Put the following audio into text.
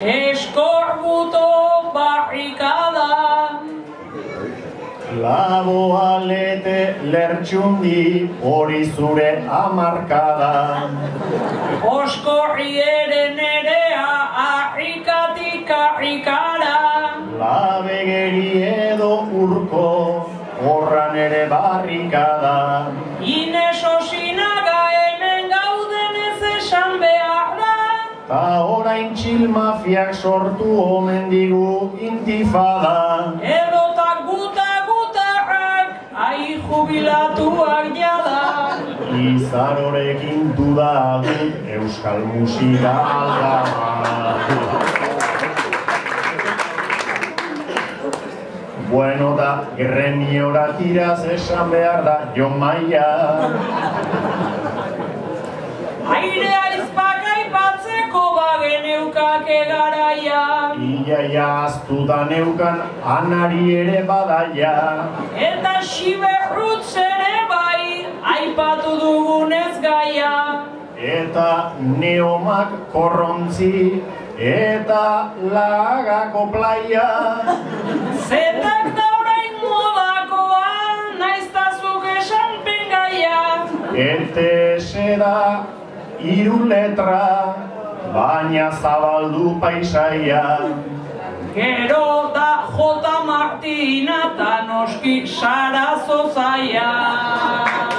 Eskorbuto barrikada Labo alete lertxundi hori zure amarkada Oskorri ere nerea arrikatik arrikara Labegeri edo urko horran ere barrikada Ta orain txil mafiak sortu omen digu intifada Edotak guta gutarrak ai jubilatuak jada Izarorekin duda dut euskal musika aldama Bueno da, gremiora tiraz esan behar da, Jon Maia. Aire aizpak aipatzeko bageneukake garaia Iaia aztu da neukan, anari ere badaia. Eta xiberrutz ere bai aipatu dugunez gaia Eta neomak korrontzi, eta lagako plaia. Zetak da orain modakoa naiztazuk esan pengaia ETS da hiru letra, baina zabaldu paisaia. Gero da J. Martina eta noski Sara Zozaia